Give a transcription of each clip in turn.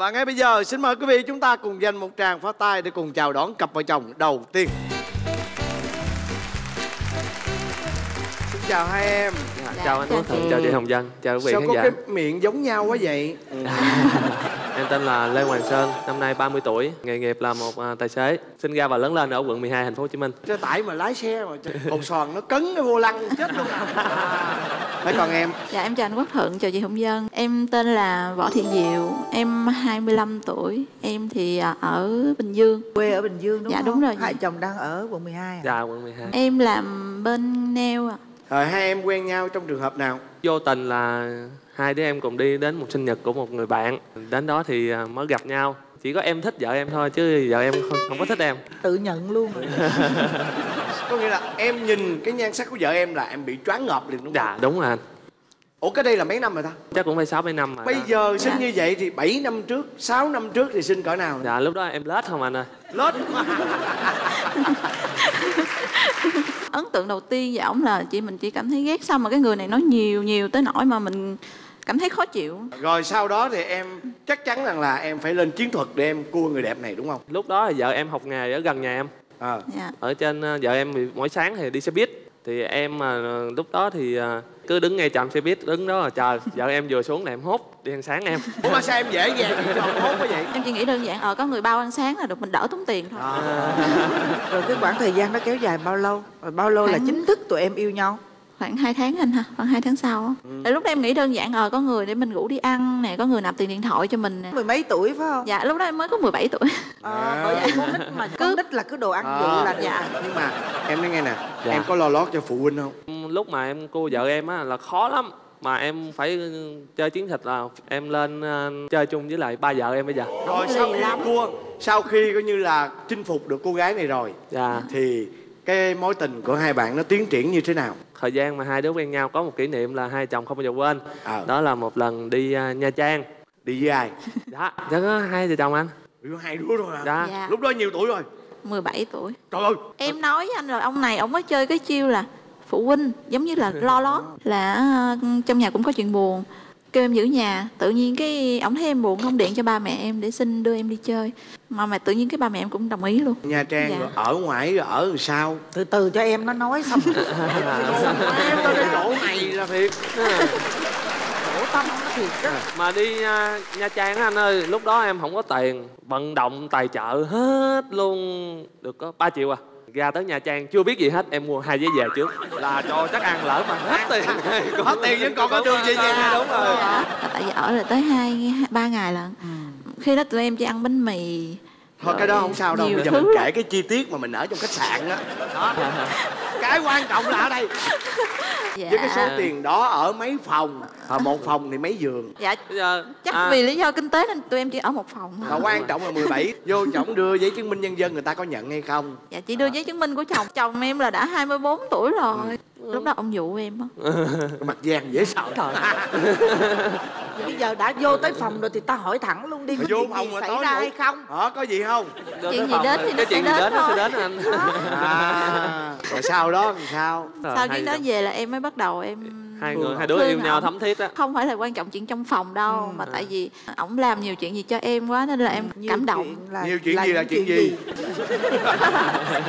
Và ngay bây giờ xin mời quý vị chúng ta cùng dành một tràng pháo tay để cùng chào đón cặp vợ chồng đầu tiên. Xin chào hai em. Dạ, chào anh Quốc Thuận, chào chị Hồng Dân, chào quý vị Sao khán có giả. cái miệng giống nhau quá vậy? Em tên là Lê Hoàng Sơn, năm nay 30 tuổi, nghề nghiệp là một à, tài xế, sinh ra và lớn lên ở quận 12 thành phố Hồ Chí Minh. Cái tải mà lái xe mà hột xoàn nó cấn cái vô lăng chết luôn. Thế còn em? Dạ em chào anh Quốc Thuận, chào chị Hồng Dân Em tên là Võ Thị Diệu, em 25 tuổi Em thì à, ở Bình Dương quê ở Bình Dương đúng Dạ, không? đúng rồi. Hai chồng đang ở quận 12 à? Dạ, quận 12. Em làm bên nail ạ Rồi hai em quen nhau trong trường hợp nào? Vô tình là hai đứa em cùng đi đến một sinh nhật của một người bạn. Đến đó thì à, mới gặp nhau. Chỉ có em thích vợ em thôi, chứ vợ em không, không có thích em. Tự nhận luôn. Có nghĩa là em nhìn cái nhan sắc của vợ em là em bị choáng ngợp liền đúng không? Dạ, đúng rồi anh. Ủa cái đây là mấy năm rồi ta? Chắc cũng phải 6 7 năm rồi. Bây đó. giờ sinh như vậy thì 7 năm trước, 6 năm trước thì sinh cỡ nào? Dạ, lúc đó em lết không anh ơi. Lết Ấn tượng đầu tiên với ổng là chị mình chỉ cảm thấy ghét Sao mà cái người này nói nhiều nhiều tới nỗi mà mình cảm thấy khó chịu Rồi sau đó thì em chắc chắn rằng là em phải lên chiến thuật để em cua người đẹp này đúng không? Lúc đó thì vợ em học nghề ở gần nhà em. À. dạ. ở trên ờ, vợ em mỗi sáng thì đi xe buýt thì em mà ờ, lúc đó thì cứ đứng ngay trạm xe buýt đứng đó là chờ vợ em vừa xuống là em hốt đi ăn sáng em Ủa mà sao em dễ dàng hốt quá vậy? Em chỉ nghĩ đơn giản ờ có người bao ăn sáng là được mình đỡ tốn tiền thôi Rồi cái khoảng thời gian đó kéo dài bao lâu? Rồi bao lâu là Khoảng- chính thức tụi em yêu nhau? khoảng 2 tháng anh ha khoảng 2 tháng sau á Tại lúc đó em nghĩ đơn giản ờ có người để mình rủ đi ăn nè có người nạp tiền điện thoại cho mình nè Mười mấy tuổi phải không? dạ lúc đó em mới có 17 tuổi À, bởi vậy con nít mà con nít là cứ đồ ăn vụ là dạ. Nhưng mà em nói nghe nè, Dạ. em có lo lót cho phụ huynh không? Lúc mà em cô vợ em á là khó lắm mà em phải chơi chiến thuật là em lên ờ, chơi chung với lại ba vợ em bây giờ Rồi sau khi cua, sau khi coi như là chinh phục được cô gái này rồi dạ thì cái mối tình của hai bạn nó tiến triển như thế nào? thời gian mà hai đứa quen nhau có một kỷ niệm là hai chồng không bao giờ quên À. đó là một lần đi ờ, nha trang Đi với ai? dạ dạ có hai vợ chồng anh Yêu hai đứa rồi à? dạ Dạ. Lúc đó nhiều tuổi rồi? 17 tuổi Trời ơi! em nói với anh rồi ông này ông mới chơi cái chiêu là phụ huynh giống như là lo lót là ờ, trong nhà cũng có chuyện buồn. Kêu em giữ nhà tự nhiên cái ông thấy em buồn không điện cho ba mẹ em để xin đưa em đi chơi. Mà mà tự nhiên cái ba mẹ em cũng đồng ý luôn. Nha Trang Dạ. rồi ở ngoài rồi ở làm sao? Từ từ cho em nó nói xong. Em tới cái chỗ này là thiệt. khổ tâm nó thiệt á. mà đi à, nha trang á anh ơi lúc đó em không có tiền vận động tài trợ hết luôn. Được có 3 triệu à ra tới nha trang chưa biết gì hết em mua hai giấy về trước là cho chắc ăn lỡ mà hết tiền Hết tiền vẫn còn có đường về nhà. đúng rồi tại vì ở là tới hai ba ngày là khi đó tụi em chỉ ăn bánh mì Thôi cái đó không sao đâu. Bây giờ thứ mình kể cái chi tiết mà mình ở trong khách sạn đó. đó. Cái quan trọng là ở đây. dạ. Với cái số tiền đó ở mấy phòng. Và một phòng thì mấy giường. dạ bây giờ chắc à, vì lý do kinh tế nên tụi em chỉ ở một phòng. Mà quan trọng là 17 Vô chồng đưa giấy chứng minh nhân dân người ta có nhận hay không? Dạ chỉ đưa giấy chứng minh của chồng. Chồng em là đã 24 tuổi rồi. Lúc đó ông dụ em á. Cái mặt vàng dễ sợ. Trời Bây giờ đã vô tới phòng rồi thì ta hỏi thẳng luôn đi có vô chuyện phòng gì xảy tối ra hay không? Ờ có gì không? Chuyện gì đến thì nó cái sẽ chuyện gì đến đến nó sẽ thôi. đến anh. À, Rồi sau đó làm sao? Ờ, sau chuyến đó về là em mới bắt đầu em hai người hai đứa yêu nhau ổng. thấm thiết á. Không phải là quan trọng chuyện trong phòng đâu mà tại vì ổng làm nhiều chuyện gì cho em quá nên là em Nhiều cảm động. là, Nhiều chuyện gì là chuyện gì?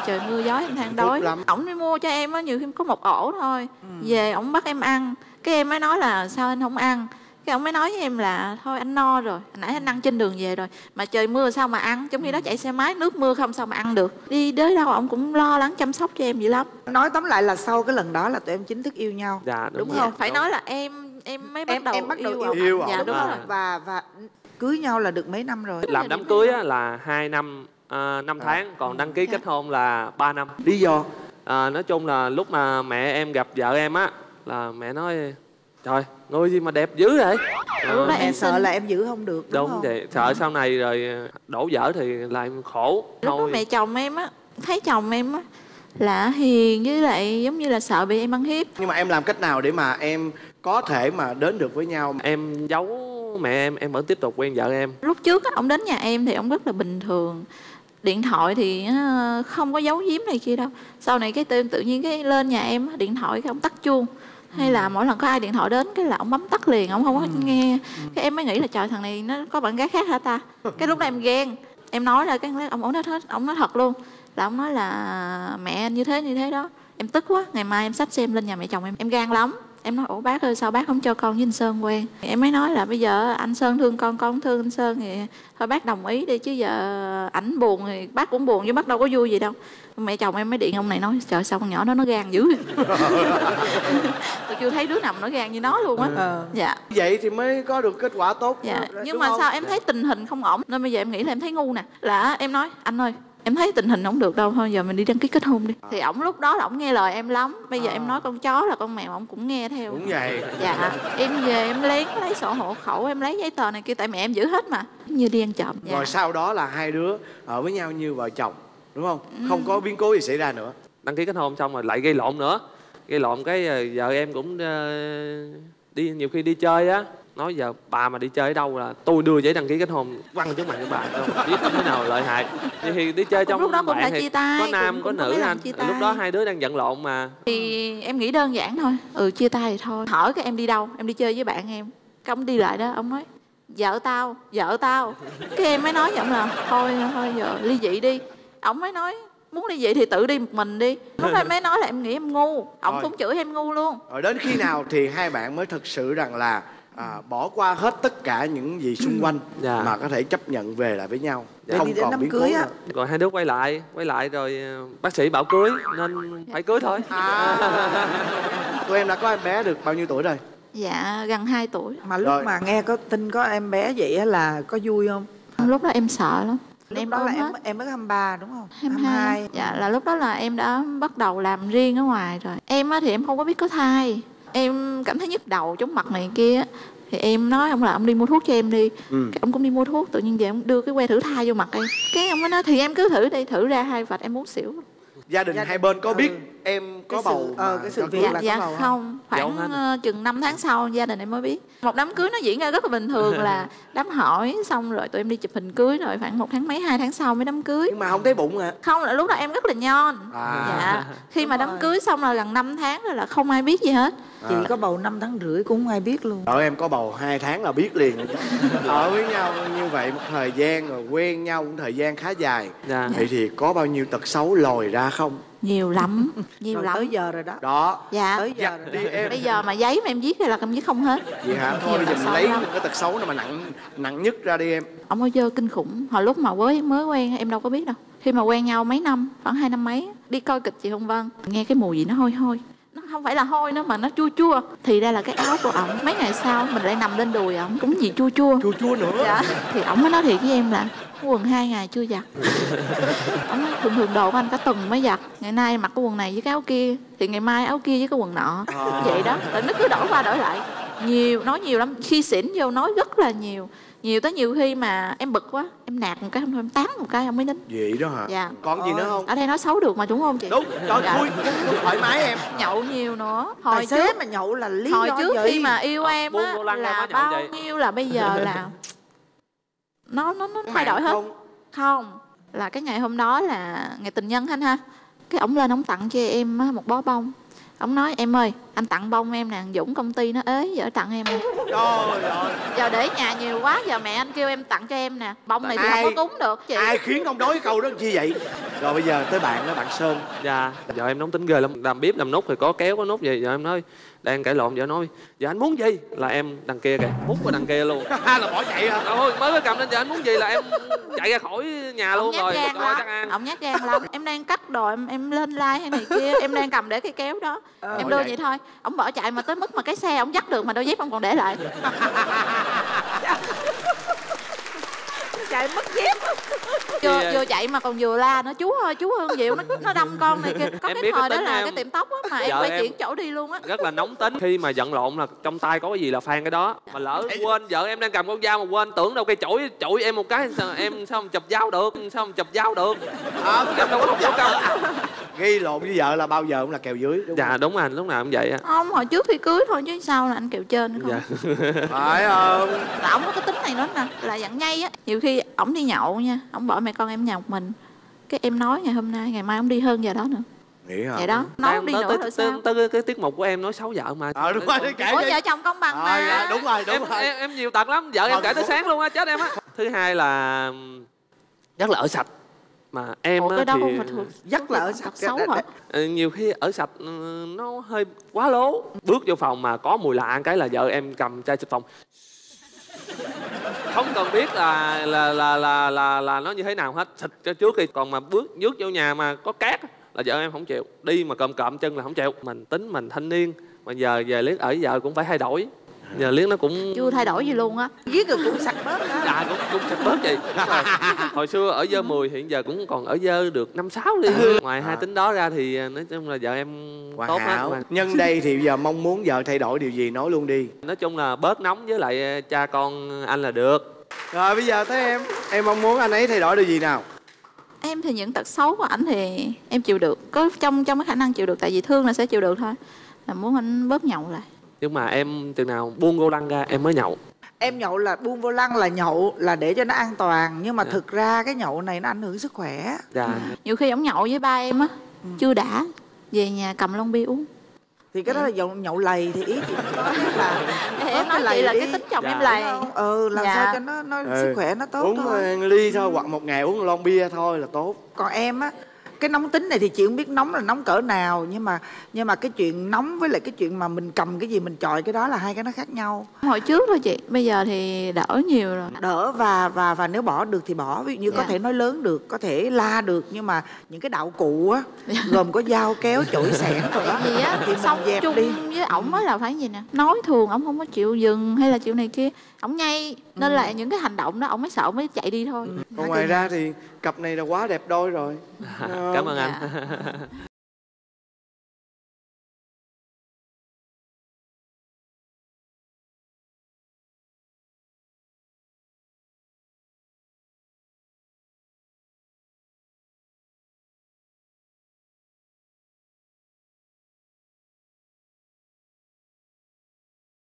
trời mưa gió em than đói. Ổng đi mua cho em á nhiều khi có một ổ thôi. Về ổng bắt em ăn. Cái em mới nói là sao anh không ăn cái ông mới nói với em là thôi anh no rồi Hồi nãy anh ăn trên đường về rồi mà trời mưa sao mà ăn trong khi đó chạy xe máy nước mưa không sao mà ăn được đi đến đâu ông cũng lo lắng chăm sóc cho em dữ lắm Nói tóm lại là sau cái lần đó là tụi em chính thức yêu nhau dạ đúng, Đúng rồi. không? phải nói là em em mới bắt Em đầu em bắt đầu yêu. Yêu ổng. dạ Đúng đúng rồi. rồi Và và cưới nhau là được mấy năm rồi? làm đám cưới á, là 2 năm à, 5 tháng còn đăng ký kết hôn là 3 năm Lý do à, nói chung là lúc mà mẹ em gặp vợ em á là mẹ nói trời người gì mà đẹp dữ vậy? Lúc đó Mẹ em sợ là em giữ không được đúng, đúng không? vậy. Sợ sau này rồi đổ vỡ thì lại khổ. Lúc đó mẹ chồng em á thấy chồng em á là hiền với lại giống như là sợ bị em ăn hiếp. Nhưng mà em làm cách nào để mà em có thể mà đến được với nhau? Em giấu mẹ em em vẫn tiếp tục quen vợ em. Lúc trước á, ông đến nhà em thì ông rất là bình thường. Điện thoại thì á, không có giấu giếm này kia đâu. Sau này cái tự, tự nhiên cái lên nhà em á, điện thoại cái ông tắt chuông hay là mỗi lần có ai điện thoại đến cái là ông bấm tắt liền ông không có nghe. Cái em mới nghĩ là trời thằng này nó có bạn gái khác hả ta? Cái lúc đó em ghen. Em nói là cái ông ổng nói hết ông nói thật luôn. Là ông nói là mẹ anh như thế như thế đó. Em tức quá ngày mai em xách xem lên nhà mẹ chồng em. Em gan lắm em nói ủa bác ơi sao bác không cho con với anh sơn quen? Em mới nói là bây giờ anh sơn thương con con thương anh sơn thì thôi bác đồng ý đi chứ giờ ảnh buồn thì bác cũng buồn chứ bác đâu có vui gì đâu. Mẹ chồng em mới điện ông này nói trời sao con nhỏ đó nó gan dữ tôi chưa thấy đứa nào mà nó gan như nó luôn á. Ờ. dạ. Vậy thì mới có được kết quả tốt dạ. đúng nhưng mà không? sao em thấy tình hình không ổn? Nên bây giờ em nghĩ là em thấy ngu nè. Là em nói anh ơi em thấy tình hình không được đâu thôi giờ mình đi đăng ký kết hôn đi. Thì ổng lúc đó là ổng nghe lời em lắm. Bây giờ em nói con chó là con mèo ổng cũng nghe theo. Cũng vậy. Dạ em về em lén lấy sổ hộ khẩu em lấy giấy tờ này kia tại mẹ em giữ hết mà. Như đi ăn trộm. Dạ. rồi sau đó là hai đứa ở với nhau như vợ chồng đúng không? Ừ. không có biến cố gì xảy ra nữa. Đăng ký kết hôn xong rồi lại gây lộn nữa. Gây lộn cái ờ, vợ em cũng ờ, đi nhiều khi đi chơi á nói giờ bà mà đi chơi ở đâu là tôi đưa giấy đăng ký kết hôn quăng trước mặt của bà không biết thế nào lợi hại. Nhiều khi đi chơi Cũng trong lúc đó cũng đã thì chia tay, có nam cũng- có cũng nữ anh. lúc đó hai đứa đang giận lộn mà. Thì em nghĩ đơn giản thôi ừ chia tay thì thôi. Hỏi cái em đi đâu em đi chơi với bạn em. Cái ông đi lại đó ông nói vợ tao vợ tao. Cái em mới nói giọng là thôi thôi giờ ly dị đi. Ông mới nói muốn ly dị thì tự đi một mình đi. Lúc đó em mới nói là em nghĩ em ngu ông Rồi. cũng chửi em ngu luôn. Rồi đến khi nào thì hai bạn mới thực sự rằng là à, bỏ qua hết tất cả những gì xung quanh Dạ. mà có thể chấp nhận về lại với nhau. Để đi đến đám biến cưới á. rồi hai đứa quay lại quay lại rồi ờ, bác sĩ bảo cưới nên phải cưới thôi. À, tụi em đã có em bé được bao nhiêu tuổi rồi? Dạ gần 2 tuổi. Mà lúc Rồi. mà nghe có tin có em bé vậy á là có vui không? Lúc đó em sợ lắm. Lúc đó là em em mới 23 đúng không? 22 Dạ là lúc đó là em đã bắt đầu làm riêng ở ngoài rồi. Em á thì em không có biết có thai Em cảm thấy nhức đầu chóng mặt này kia Thì em nói ông là ông đi mua thuốc cho em đi. Ừ. Cái ông cũng đi mua thuốc Tự nhiên về ông đưa cái que thử thai vô mặt em. Cái ông mới nói thì em cứ thử đi Thử ra hai vạch em muốn xỉu. Gia đình Gia hai đình- bên có biết ừ. Em có Cái sự- bầu ờ, mà cái sự việc? Dạ, là có dạ bầu không? Khoảng ờ, chừng 5 tháng sau gia đình em mới biết Một đám cưới nó diễn ra rất là bình thường là Đám hỏi xong rồi tụi em đi chụp hình cưới Rồi khoảng một tháng mấy hai tháng sau mới đám cưới nhưng mà không thấy bụng hả không là lúc đó em rất là nhon À. dạ khi mà Đúng đám rồi. cưới xong là gần 5 tháng rồi là không ai biết gì hết chị À. có bầu 5 tháng rưỡi cũng không ai biết luôn Đợi em có bầu 2 tháng là biết liền Ở với nhau như vậy một thời gian rồi quen nhau một thời gian khá dài dạ Vậy thì có bao nhiêu tật xấu lòi ra không? Nhiều lắm nhiều rồi lắm. tới giờ rồi đó. Đó. Dạ. Tới giờ Dặt rồi đi em bây giờ mà giấy mà em viết ra là em viết không hết. Vậy hả? Thôi bây giờ mình lấy lắm. cái tật xấu nào mà nặng nặng nhất ra đi em. Ông ơi dơ kinh khủng. Hồi lúc mà mới mới quen em đâu có biết đâu. Khi mà quen nhau mấy năm khoảng hai năm mấy đi coi kịch chị hồng vân nghe cái mùi gì nó hôi hôi. Nó không phải là hôi nữa mà nó chua chua. Thì ra là cái áo của ổng mấy ngày sau mình lại nằm lên đùi ổng cũng gì chua chua. Chua chua nữa. Dạ. Thì ổng mới nói thiệt với em là quần hai ngày chưa giặt ổng nói thường thường đồ của anh cả tuần mới giặt ngày nay mặc cái quần này với cái áo kia thì ngày mai áo kia với cái quần nọ À. vậy đó tại nó cứ đổi qua đổi lại nhiều nói nhiều lắm khi xỉn vô nói rất là nhiều nhiều tới nhiều khi mà em bực quá em nạt một cái không thôi em tán một cái ông mới nín Vậy đó hả? Dạ. Còn gì nữa không? ở đây nói xấu được mà đúng không chị Đúng, trời Dạ. vui, thoải mái em nhậu nhiều nữa tài hồi xế trước mà nhậu là lý hồi do trước vậy khi mà yêu em á lăng em là á, nhậu bao vậy. nhiêu là bây giờ là nó nó nó thay đổi hết. Không? không. Là cái ngày hôm đó là ngày tình nhân anh ha. Cái ổng lên ổng tặng cho em á, một bó bông. Ổng nói em ơi anh tặng bông em nè dũng công ty nó ế giờ tặng em nè. Trời ơi. Giờ để nhà nhiều quá giờ mẹ anh kêu em tặng cho em nè. Bông này thì Ai- không có cúng được chị. Ai khiến ông nói cái câu đó chi vậy? Rồi bây giờ tới bạn đó, bạn Sơn. Dạ. Giờ em nóng tính ghê lắm. Làm bếp làm nút thì có kéo có nút gì giờ em nói đang cãi lộn giờ nói giờ anh muốn gì? Là em đằng kia kìa. Hút qua đằng kia luôn. Là bỏ chạy hả? thôi mới mới cầm lên giờ anh muốn gì? Là em chạy ra khỏi nhà luôn rồi. coi chắc ăn ổng nhát gan lắm. Em đang cắt đồ em, em lên like hay này kia. Em đang cầm để cái kéo đó. Em đưa Ờ, vậy. vậy thôi. Ổng bỏ chạy mà tới mức mà cái xe ổng dắt được mà đôi dép ông còn để lại. Chạy mất dép vừa Thì, à, vừa chạy mà còn vừa la nữa. Chú ơi chú hương diệu nó nó đâm con này kia có Em cái biết thời đó là em. cái tiệm tóc á mà em Vợ phải em- chuyển chỗ đi luôn á. rất là nóng tính. Khi mà giận lộn là trong tay có cái gì là phan cái đó. Mà lỡ quên vợ em đang cầm con dao mà quên tưởng đâu cây chổi chổi em một cái sao em sao mà chụp dao được sao mà chụp dao được? À, em đâu có công Gây lộn với vợ là bao giờ cũng là kèo dưới đúng dạ đúng rồi lúc nào cũng vậy á. Không hồi trước khi cưới thôi chứ sao là anh kẹo trên không? Dạ. Không? Phải không? là ổng có cái tính này nữa nè là dặn nhây á nhiều khi ổng đi nhậu nha ổng bỏ mẹ con em nhà một mình cái em nói ngày hôm nay ngày mai ổng đi hơn giờ đó nữa. Nghĩ hả? vậy đó nói Đang không đi tới, nữa tới, rồi tới, sao? tới, cái, tiết mục của em nói xấu vợ mà. Ờ đúng rồi kể vợ chồng công bằng Ờ, mà. dạ, đúng rồi đúng em, rồi. em em nhiều tật lắm vợ em kể tới sáng luôn á chết em á. Thứ hai là rất là ở sạch mà em ủa cái đó thì không Rất là ở sạch. xấu hả? Ờ, nhiều khi ở sạch ừ, nó hơi quá lố. Bước vô phòng mà có mùi lạ cái là vợ em cầm chai xịt phòng. Không cần biết là là là là là, là nó như thế nào hết. Xịt cho trước đi. Còn mà bước bước vô nhà mà có cát là vợ em không chịu. Đi mà cộm cộm chân là không chịu. Mình tính mình thanh niên mà giờ về liếc ở vợ cũng phải thay đổi giờ liếc nó cũng chưa thay đổi gì luôn á. Giết rồi cũng sạch bớt đó. dạ cũng cũng sạch bớt chị Rồi, hồi xưa ở dơ 10 hiện giờ cũng còn ở dơ được năm sáu đi. Ngoài hai tính đó ra thì à, nói chung là vợ em hoàn tốt hết hảo. Mà. nhân đây thì giờ mong muốn vợ thay đổi điều gì nói luôn đi. Nói chung là bớt nóng với lại à, cha con anh là được. Rồi bây giờ tới em. Em mong muốn anh ấy thay đổi điều gì nào? Em thì những tật xấu của ảnh thì em chịu được. Có trong trong cái khả năng chịu được tại vì thương là sẽ chịu được thôi. Là muốn anh bớt nhậu lại nhưng mà em chừng nào buông cô lăng ra em mới nhậu. Em nhậu là buông vô lăng là nhậu là để cho nó an toàn Nhưng mà Dạ. thực ra cái nhậu này nó ảnh hưởng sức khỏe. Dạ. Nhiều khi ổng nhậu với ba em á chưa đã về nhà cầm lon bia uống. Thì cái đó là nhậu, nhậu lầy thì ý chị nói là em nói cái chị là lầy cái tính chồng em Dạ. lầy. Ừ làm Dạ. sao cho nó, nó Ừ. sức khỏe nó tốt uống thôi. ờ, ly thôi hoặc một ngày uống lon bia thôi là tốt. Còn em á cái nóng tính này thì chị không biết nóng là nóng cỡ nào nhưng mà nhưng mà cái chuyện nóng với lại cái chuyện mà mình cầm cái gì mình chọi cái đó là hai cái nó khác nhau. Hồi trước thôi chị bây giờ thì đỡ nhiều rồi. Đỡ và và và nếu bỏ được thì bỏ ví dụ như có Dạ. thể nói lớn được có thể la được nhưng mà những cái đạo cụ á gồm có dao kéo chổi xẻng rồi đó vì á thì sống dẹp chung đi. với ổng á là phải gì nè nói thường ổng không có chịu dừng hay là chịu này kia ổng ngay nên là những cái hành động đó ổng mới sợ mới chạy đi thôi. Còn ngoài ra thì cặp này là quá đẹp đôi rồi cảm ơn anh Dạ.